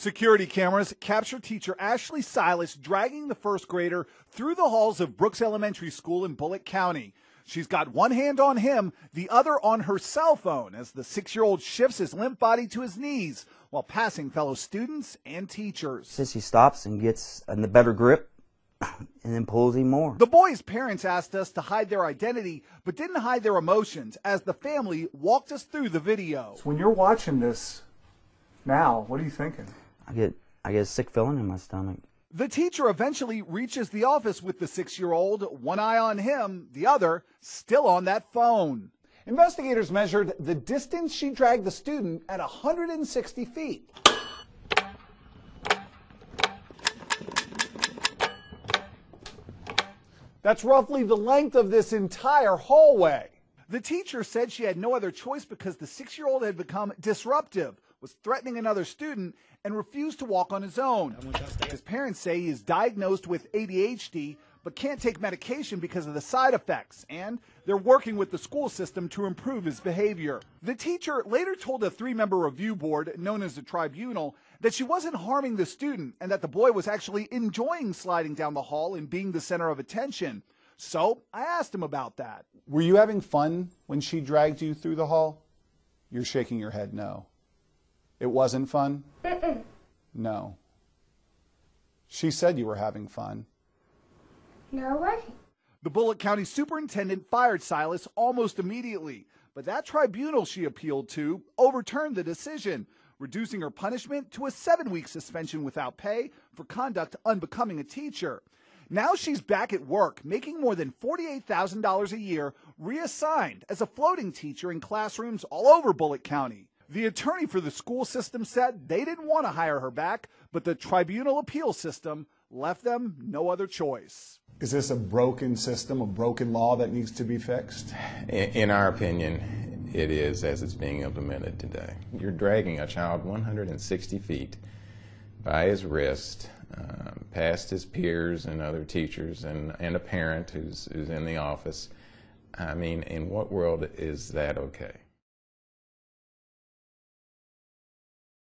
Security cameras capture teacher Ashley Silas dragging the first grader through the halls of Brooks Elementary School in Bullitt County. She's got one hand on him, the other on her cell phone as the six year old shifts his limp body to his knees while passing fellow students and teachers. Says he stops and gets in the better grip and then pulls him more. The boy's parents asked us to hide their identity, but didn't hide their emotions as the family walked us through the video. When you're watching this now, what are you thinking? I get I get a sick feeling in my stomach. The teacher eventually reaches the office with the six year old, one eye on him, the other still on that phone. Investigators measured the distance she dragged the student at 160 feet. That's roughly the length of this entire hallway. The teacher said she had no other choice because the six year old had become disruptive, was threatening another student, and refused to walk on his own. His parents say he is diagnosed with ADHD but can't take medication because of the side effects, and they're working with the school system to improve his behavior. The teacher later told a three member review board, known as the tribunal, that she wasn't harming the student and that the boy was actually enjoying sliding down the hall and being the center of attention. So I asked him about that. Were you having fun when she dragged you through the hall? You're shaking your head no. It wasn't fun? Mm-mm. No. She said you were having fun. No, it wasn't. The Bullitt County Superintendent fired Silas almost immediately, but that tribunal she appealed to overturned the decision, reducing her punishment to a seven week suspension without pay for conduct unbecoming a teacher. Now she's back at work, making more than $48,000 a year, reassigned as a floating teacher in classrooms all over Bullitt County. The attorney for the school system said they didn't want to hire her back, but the tribunal appeal system left them no other choice. Is this a broken system, a broken law that needs to be fixed? In, in our opinion, it is as it's being implemented today. You're dragging a child 160 feet by his wrist um, past his peers and other teachers and, and a parent who's, who's in the office. I mean, in what world is that okay?